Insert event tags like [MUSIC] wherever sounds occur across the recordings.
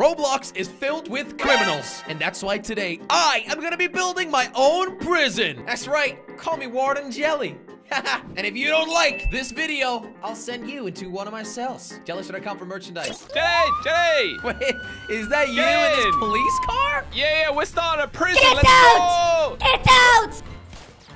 Roblox is filled with criminals. And that's why today I am gonna be building my own prison. That's right, call me Warden Jelly. [LAUGHS] and if you don't like this video, I'll send you into one of my cells. Jelly, should I come for merchandise? Jay, Jay! [LAUGHS] Wait, is that you Get in this police car? Yeah, yeah, we're starting a prison. Get Let's out! go! Get out!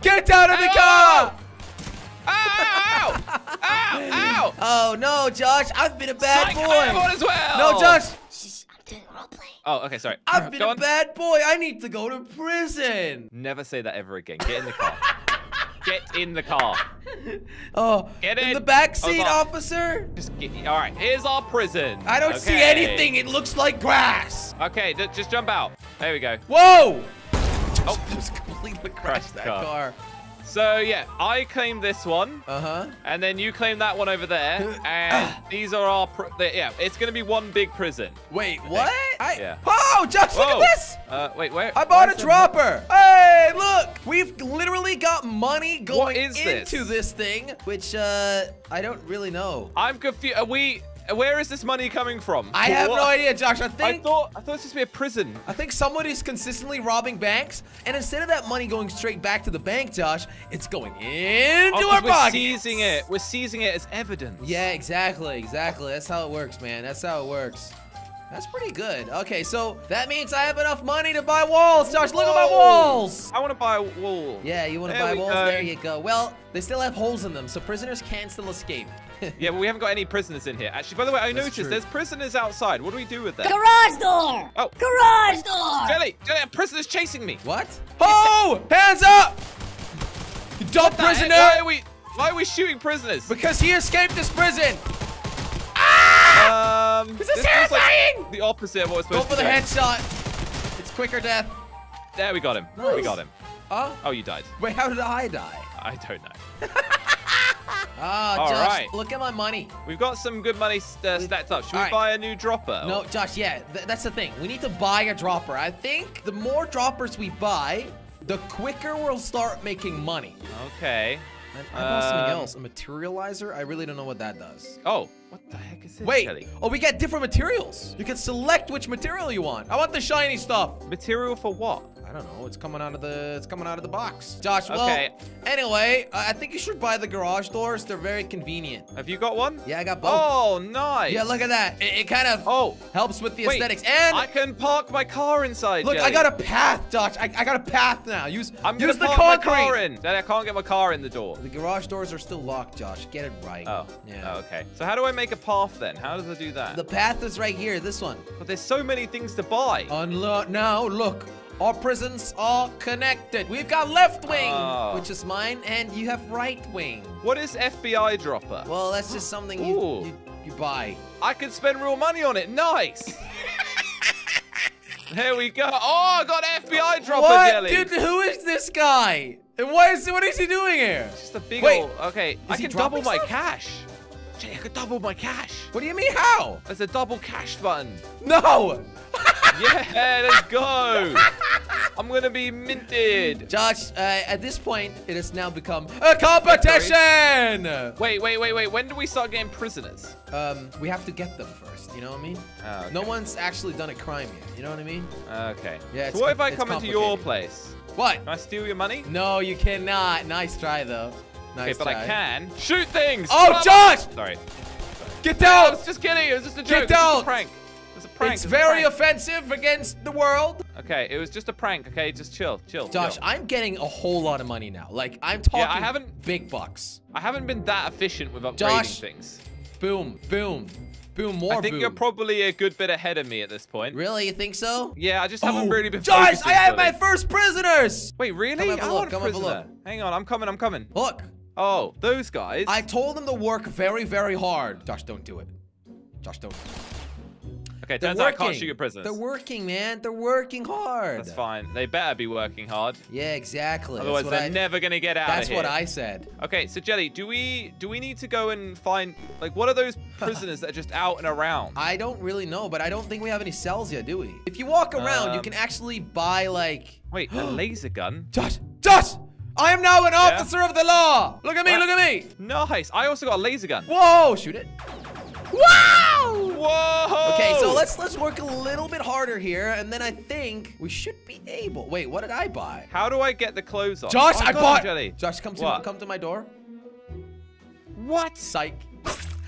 Get out of the Ow! car! [LAUGHS] Ow! Ow! Ow! Ow! Oh no, Josh, I've been a bad Psych, I am boy. as well. No, Josh, Shh, I'm doing roleplay. Oh, okay, sorry. I've been Go a on. bad boy. I need to go to prison. Never say that ever again. Get in the car. Get in the car. [LAUGHS] Oh, Get in in. the back Oh, seat, God. officer. Just get. All right, here's our prison. I don't see anything. It looks like grass. Okay, d- just jump out. There we go. Whoa! Oh. [LAUGHS] just completely crashed Crashed that car. car. So yeah, I claim this one, Uh huh. and then you claim that one over there, [LAUGHS] and these are our. Yeah, it's gonna be one big prison. Wait, what? I, Yeah. Oh, Josh, look at this. Uh, wait, where? I bought a the- dropper. Hey, look. We've literally got money going is this? into this thing, which uh, I don't really know. I'm confused. Are we? Where is this money coming from? I have What? no idea, Josh. I I thought I thought this was to be a prison. I think somebody's consistently robbing banks, and instead of that money going straight back to the bank, Josh, it's going into Oh, our we're pockets. seizing it. We're seizing it as evidence. Yeah, exactly, exactly. That's how it works, man. That's how it works. That's pretty good. Okay, so that means I have enough money to buy walls. Josh, look at my walls. I want to buy a wall. Yeah, you want to buy walls? go. There you go. Well, they still have holes in them, so prisoners can still escape. Yeah, but we haven't got any prisoners in here. Actually, by the way, I That's noticed true. there's prisoners outside. What do we do with them? Garage door! Oh. Garage door! Jelly, Jelly, a prisoner's chasing me. what? Oh! Hands up! You dumb What prisoner! Why are we? Why are we shooting prisoners? Because he escaped this prison. Um, This is feels like terrifying! the opposite of what we're supposed Go supposed for to the do. headshot. It's quicker death. There we got him. We got him. Huh? Oh, you died. Wait, how did I die? I don't know. [LAUGHS] Ah, All Josh, right. look at my money. We've got some good money uh, stacked up. Should we All right. buy a new dropper? No, Josh, yeah, th that's the thing. We need to buy a dropper. I think the more droppers we buy, the quicker we'll start making money. Okay. I bought something Um, else. A materializer? I really don't know what that does. Oh, what the heck is this? Wait. Jelly? Oh, we get different materials. You can select which material you want. I want the shiny stuff. Material for what? I don't know. It's coming out of the it's coming out of the box. Josh, well, Okay. anyway, I I think you should buy the garage doors. They're very convenient. Have you got one? Yeah, I got both. Oh, nice. Yeah, look at that. It, it kind of Oh, helps with the wait. aesthetics. And I can park my car inside. look, I got a path, Josh. I, I got a path now. Use I'm use the park concrete. my car in. Jelly, I can't get my car in the door. The garage doors are still locked, Josh. Get it right. Oh. Yeah. Oh, okay. So how do I make a path then? How does I do that? The path is right here. This one. But there's so many things to buy. Unlock now. Look, our prisons are connected. We've got left wing, Oh. which is mine, and you have right wing. what is FBI dropper? Well, that's just something you, you you buy. I can spend real money on it. Nice. [LAUGHS] there we go. Oh, I got FBI dropper what, jelly. dude? Who is this guy? And what is what is he doing here? It's Just a big Wait, old. Okay, I can double my stuff? cash. Jay, I could double my cash. What do you mean? How? There's a double cash button. No. Yeah, let's go. I'm gonna be minted. Josh, uh, at this point, it has now become a competition. Wait, wait, wait, wait. When do we start getting prisoners? Um, we have to get them first. You know what I mean? Oh, No one's actually done a crime yet. You know what I mean? Okay. Yeah, So what if I come into your place? What? Can I steal your money? No, you cannot. Nice try, though. Nice okay, but try. I can shoot things. Oh, Josh! Sorry. Get No, I down! was just kidding. It was just a Get joke. Just down! prank. It was a prank. It's it very prank. offensive against the world. Okay, it was just a prank. Okay, just chill, chill. Josh, chill. I'm getting a whole lot of money now. Like, I'm talking I haven't- big bucks. I haven't been that efficient with upgrading Josh, things. Boom, boom, boom, more I think boom. you're probably a good bit ahead of me at this point. Really? You think so? Yeah, I just haven't Oh, really been Josh, I have my first prisoners! Wait, really? Come have a I look, want a come a prisoner. look. Hang on, I'm coming, I'm coming. Look, Oh, those guys. I told them to work very, very hard. Josh, don't do it. Josh, don't. Okay, They're turns out I working. can't shoot your prisoners. They're working, man. They're working hard. That's fine. They better be working hard. Yeah, exactly. That's Otherwise, what they're I- never gonna get out That's of here. what I said. Okay, so Jelly, do we do we need to go and find like what are those [LAUGHS] prisoners that are just out and around? I don't really know, but I don't think we have any cells yet, do we? If you walk around, you Um, can actually buy like. [GASPS] Wait, a laser gun? Josh, Josh, I am now an officer of the law. Look at me, What? look at me. Nice. I also got a laser gun. Whoa, shoot it. Wow! Whoa! Okay, so let's let's work a little bit harder here, and then I think we should be able. Wait, what did I buy? How do I get the clothes on? Josh, Oh, I bought. Jelly. Josh, come to come to my door. What? Psych.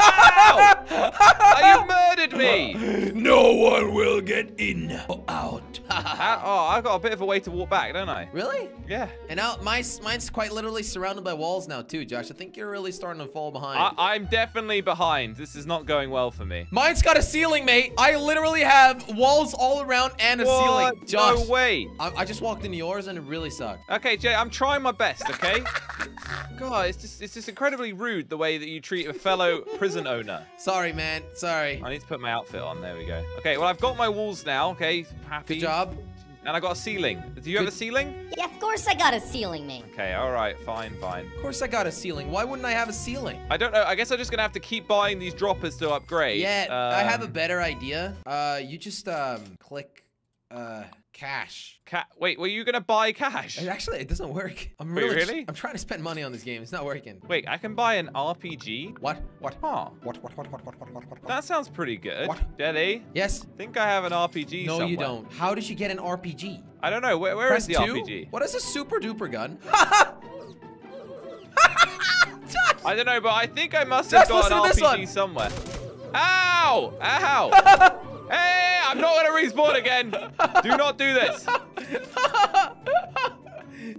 Ow! [LAUGHS] You murdered me! no one will get in or out. Ah, oh, I've got a bit of a way to walk back, don't I? really? Yeah. And now mine's mine's quite literally surrounded by walls now too, Josh. I think you're really starting to fall behind. I I'm definitely behind. This is not going well for me. Mine's got a ceiling, mate. I literally have walls all around and a What? ceiling. Josh, No way. I, I just walked into yours and it really sucked. Okay, Jay, I'm trying my best, okay? [LAUGHS] God, it's just it's just incredibly rude the way that you treat a fellow prison owner. Sorry, man. Sorry. I need to put my outfit on. There we go. Okay, well I've got my walls now. Okay, happy. Good job. And I got a ceiling. Do you have a ceiling? Yeah, of course I got a ceiling, mate. Okay, all right, fine, fine. Of course I got a ceiling. Why wouldn't I have a ceiling? I don't know. I guess I'm just gonna have to keep buying these droppers to upgrade. Yeah, I have a Um, better idea. Uh, you just um click uh cash. Ca- Wait, were you gonna buy cash? Actually, it doesn't work. I'm Wait, really, really? I'm trying to spend money on this game. It's not working. Wait, I can buy an RPG. What? What? Huh. What? What? What? What? What? What? What? What? That sounds pretty good. What? Jelly, Yes. think I have an RPG No, you don't. How did you get an RPG? I don't know. Where, where Press is the two? RPG? What is a super duper gun? [LAUGHS] [LAUGHS] I don't know, but I think I must Just have got an RPG somewhere. Ow! Ow! [LAUGHS] hey, I'm not gonna respawn again. Do not do this.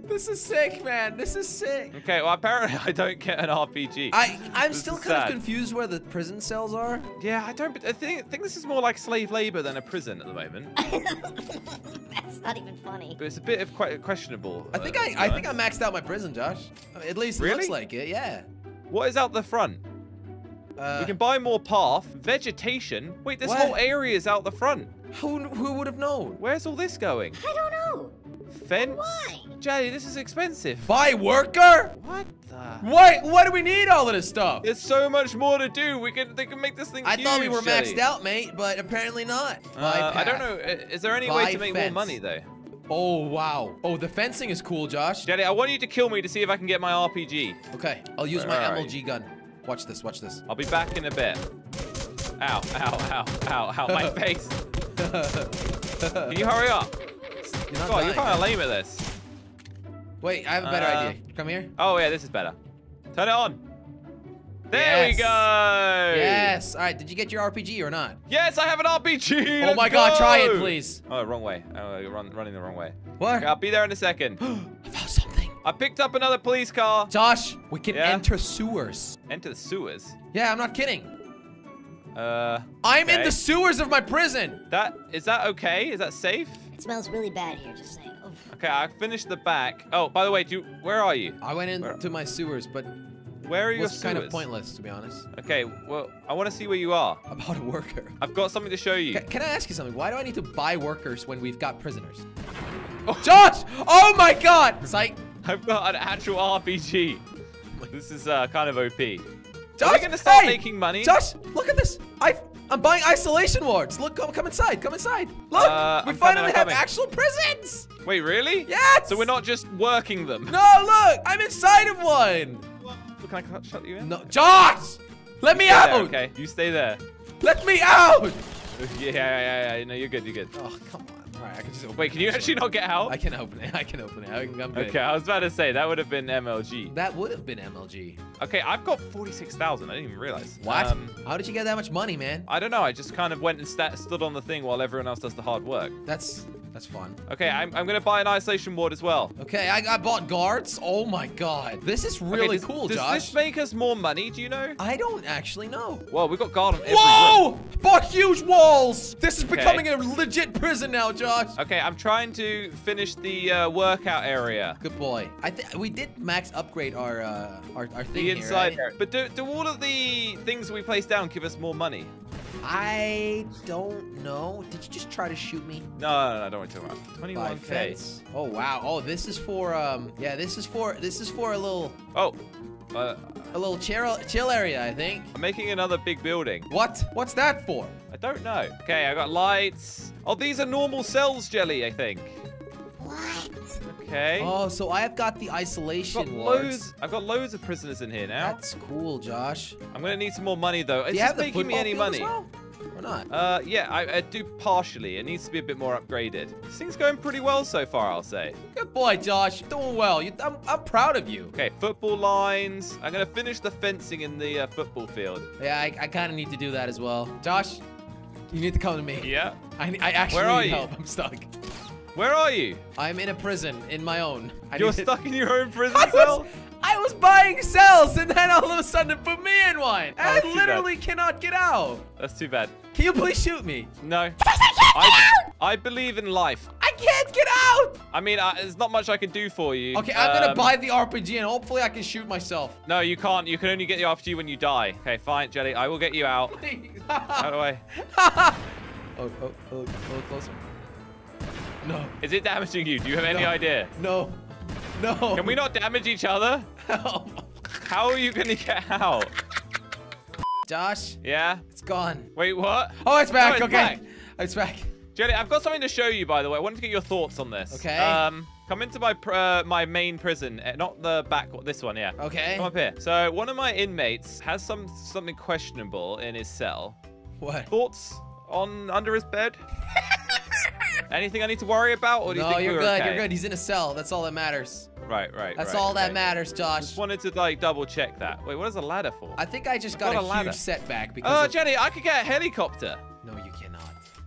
[LAUGHS] this is sick, man. This is sick. Okay, well apparently I don't get an RPG. I I'm This still is kind of confused where the prison cells are. Yeah, I don't. I think, I think this is more like slave labor than a prison at the moment. [LAUGHS] That's not even funny. But it's a bit of quite questionable. I think uh, I I think I maxed out my prison, Josh. At least it Really? looks like it. Yeah. What is out the front? Uh, we can buy more path, vegetation. Wait, this What? whole area is out the front. who who would have known? Where's all this going? I don't know. Fence? Why? Jay, this is expensive. Buy worker? What the? What? Why do we need all of this stuff? There's so much more to do. We can they can make this thing I huge, thought we were Jelly. maxed out, mate, but apparently not. Uh, I don't know. Is there any Buy way to make fence. more money though? Oh wow. Oh, the fencing is cool, Josh. Jelly, I want you to kill me to see if I can get my RPG. Okay, I'll use my Alright. MLG gun. Watch this. Watch this. I'll be back in a bit. Ow, ow, ow, ow, ow, my [LAUGHS] face. Can you hurry up? You're not God, you're kind of lame at this. Wait, I have a better Uh, idea. Come here. Oh, yeah, this is better. Turn it on. There we go. Yes. All right. Did you get your RPG or not? Yes, I have an RPG. Oh my God! Try it, please. Oh, wrong way. Oh, you're run, running the wrong way. What? Okay, I'll be there in a second. [GASPS] [GASPS] I found something. I picked up another police car. Josh, we can Yeah? enter sewers. Enter the sewers. Yeah, I'm not kidding. Uh, I'm in the sewers of my prison. that is that okay? Is that safe? It smells really bad here, just saying. Oof. Okay, I finished the back. Oh, by the way, do you, where are you? I went Where- into my sewers, but Where are it your was kind of pointless, to be honest. Okay, well, I want to see where you are. [LAUGHS] About a worker. I've got something to show you. Ca- Can I ask you something? Why do I need to buy workers when we've got prisoners? Oh. Josh! Oh my god! Psych! I've got an actual RPG. [LAUGHS] This is uh, kind of OP. Josh, Are we gonna start hey! making money? Josh, look at this! I, I'm buying isolation wards. Look, come, come inside, come inside. Look, Uh, we I'm finally I'm have coming. actual prisons. Wait, really? Yes. So we're not just working them. No, look, I'm inside of one. Can I shut you in? No, Josh, let me out. there, okay, you stay there. Let me out. [LAUGHS] Yeah, yeah, yeah, yeah. No, you're good. You're good. Oh, come on. All right, I can just Wait, can you actually not get out? I can open it. I can open it. I can, I'm good. Okay, I was about to say that would have been MLG. That would have been MLG. Okay, I've got forty-six thousand. I didn't even realize. What? Um, How did you get that much money, man? I don't know. I just kind of went and stood on the thing while everyone else does the hard work. That's that's fun. Okay, I'm, I'm gonna buy an isolation ward as well. Okay, I, I bought guards. Oh my god, this is really okay, does, cool, does Josh. this make us more money? Do you know? I don't actually know. Well, we've got guard on every room. Whoa! Bought huge walls. This is Okay. becoming a legit prison now, Josh. Okay, I'm trying to finish the uh, workout area. Good boy. I think we did max upgrade our uh, our, our thing The here, inside right? But do, do all of the things we place down give us more money? I don't know. Did you just try to shoot me? No, no, no, don't want to talk about it. 21k. fence. Oh wow. Oh, this is for um. Yeah, this is for this is for a little Oh, uh, a little chill chill area, I think. I'm making another big building. What? What's that for? I don't know. Okay, I got lights. Oh, these are normal cells, Jelly, I think. Okay. Oh, so I have got the isolation I've got wards. loads. I've got loads of prisoners in here now. That's cool, Josh. I'm gonna need some more money though. Is you this have making me any money? well? Or not? Uh, yeah, I, I do partially. It needs to be a bit more upgraded. This thing's going pretty well so far, I'll say. Good boy, Josh. You're doing well. You, I'm, I'm proud of you. Okay, football lines. I'm gonna finish the fencing in the uh, football field. Yeah, I, I kind of need to do that as well. Josh, you need to come to me. Yeah. I, I actually Where are need you? help. I'm stuck. Where are you? I'm in a prison in my own. I You're to- stuck in your own prison I cell. was, I was buying cells, and then all of a sudden it put me in one. Oh, I too bad. literally cannot get out. That's too bad. Can you please shoot me? No. I I, I believe in life. I can't get out. I mean, there's not much I can do for you. Okay, I'm gonna Um, buy the RPG, and hopefully I can shoot myself. No, you can't. You can only get the RPG when you die. Okay, fine, Jelly. I will get you out. Out of the way. oh, oh, oh, a little closer. No, Is it damaging you? Do you have any No. idea? no, no. Can we not damage each other? How are you gonna get out? Josh, Yeah? it's gone. Wait, what? Oh, it's back. it's okay, back. it's back. Jelly, I've got something to show you, by the way. I wanted to get your thoughts on this. Okay. Um, come into my pr- uh, my main prison, uh, not the back, this one, yeah. Okay. Come up here. So one of my inmates has some something questionable in his cell. What? Thoughts on under his bed? [LAUGHS] Anything I need to worry about, or do you No, think you're we're good. okay? You're good. He's in a cell. That's all that matters. Right, right. That's right, all that matters, Josh. Just wanted to like double check that. Wait, what is a ladder for? I think I just got, got a, a ladder. huge setback because. Oh, of- Jelly, I could get a helicopter.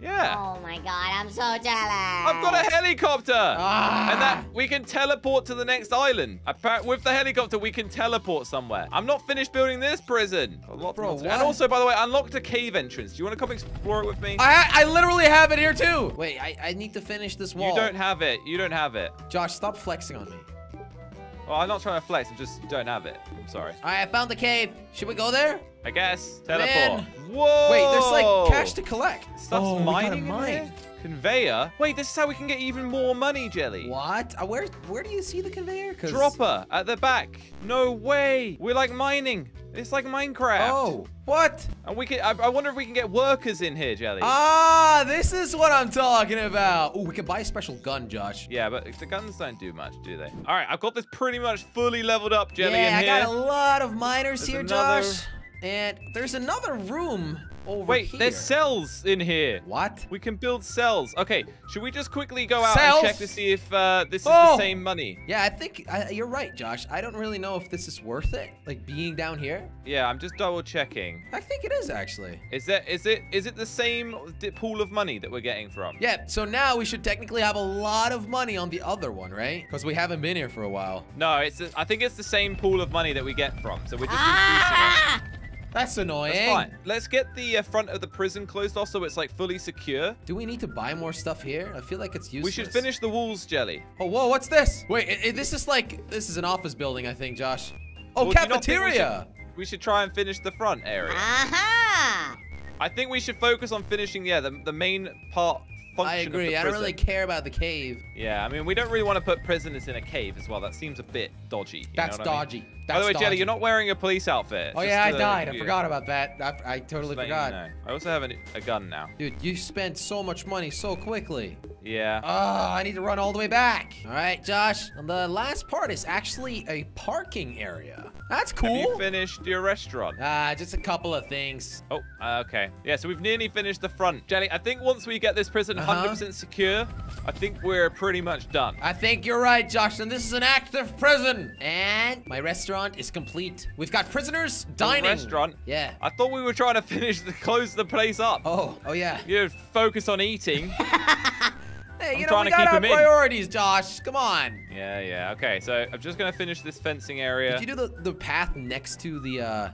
No, you cannot. Yeah. Oh my god, I'm so jealous. I've got a helicopter! Ah. And that we can teleport to the next island. Appar- With the helicopter, we can teleport somewhere. I'm not finished building this prison. A lot Bro, more? And also, by the way, I unlocked a cave entrance. Do you want to come explore it with me? I I literally have it here too. Wait, I, I need to finish this wall. You don't have it. You don't have it. Josh, stop flexing on me. Well, I'm not trying to flex. I'm just don't have it. I'm sorry. All right, I found the cave. Should we go there? I guess. Man. Teleport. Whoa! Wait, there's like cash to collect. Stuff's oh, we gotta mining in mine. here? Conveyor? Wait, this is how we can get even more money, Jelly. What? Uh, where where do you see the conveyor? 'Cause- Dropper at the back. No way. We're like mining. It's like Minecraft. Oh, what? And we can. I, I wonder if we can get workers in here, Jelly. Ah, this is what I'm talking about. Oh, we can buy a special gun, Josh. yeah, but the guns don't do much, do they? All right, I've got this pretty much fully leveled up, Jelly, yeah, I got a lot of miners There's here, another- Josh. And there's another room over Wait, here. there's cells in here. What? We can build cells. Okay, should we just quickly go out Cells? and check to see if uh, this is Oh! the same money? Yeah, I think I, you're right, Josh. I don't really know if this is worth it, like being down here. Yeah, I'm just double checking. I think it is actually. Is that is it is it the same pool of money that we're getting from? Yeah, so now we should technically have a lot of money on the other one, right? Because we haven't been here for a while. No, it's the- I think it's the same pool of money that we get from. So we're just increasing it. That's annoying. That's fine. Let's get the uh, front of the prison closed off so it's like fully secure. Do we need to buy more stuff here? I feel like it's useless. We should finish the walls, Jelly. Oh, whoa, what's this? Wait, i- i- this is like, this is an office building, I think, Josh. Oh, Well, do you not think we cafeteria. We should try and finish the front area. Aha! I think we should focus on finishing, yeah, the, the main part function I of agree. the I don't really care about the cave. Yeah, I mean, we don't really want to put prisoners in a cave as well. That seems a bit dodgy. you That's know what I mean? dodgy. By the That's way, Jelly, you're not wearing a police outfit. Oh just yeah, I to- died. I yeah, forgot about that. I, I totally forgot. You know. I also have a, a gun now. Dude, you spent so much money so quickly. Yeah. Ah, I need to run all the way back. All right, Josh. The last part is actually a parking area. That's cool. Have you cool. finished your restaurant? Ah, just a couple of things. Oh, uh, okay. Yeah, so we've nearly finished the front. Jelly, I think once we get this prison Uh-huh. 100% secure, I think we're pretty much done. I think you're right, Josh, and this is an active prison. And my restaurant is complete. We've got prisoners dining. restaurant? Yeah. I thought we were trying to [LAUGHS] finish the close the place up. Oh, oh yeah. You focus on eating. [LAUGHS] Hey, I'm you know, trying we to got keep our 'em in. priorities, Josh. Come on. yeah, yeah. Okay, so I'm just gonna finish this fencing area. Did you do the, the path next to the, uh...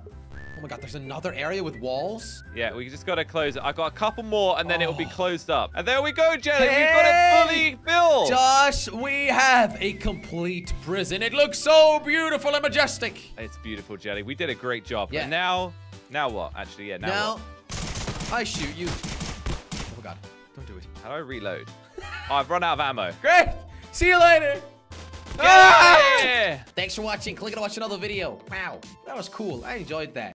Oh my god, there's another area with walls? Yeah, we just gotta close it. I got a couple more, and then it'll be Oh. closed up. And there we go, Jelly. We've got it fully built. Josh, we have a complete prison. It looks so beautiful and majestic. It's beautiful, Jelly. We did a great job. Yeah. And now, now what? Actually, yeah. Now, Now, what? I shoot you. Oh my god, don't do it. How do I reload? oh, [LAUGHS] I've run out of ammo. Great. See you later. Ah! Yeah! Thanks for watching. Click to watch another video. Wow, that was cool. I enjoyed that.